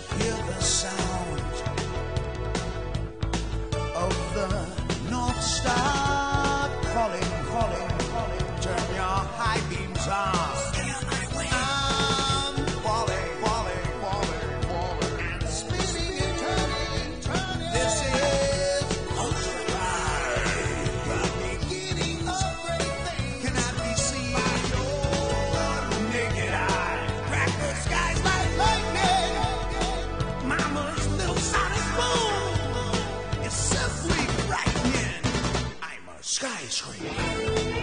hear the sound. Thank you.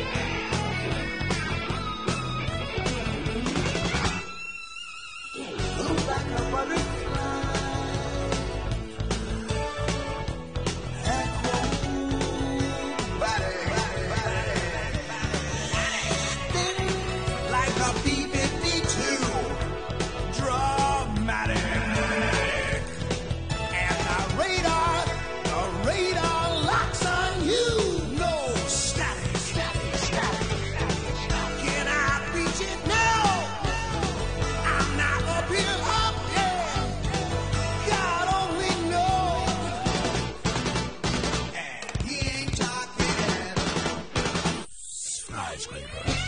Skyscraper.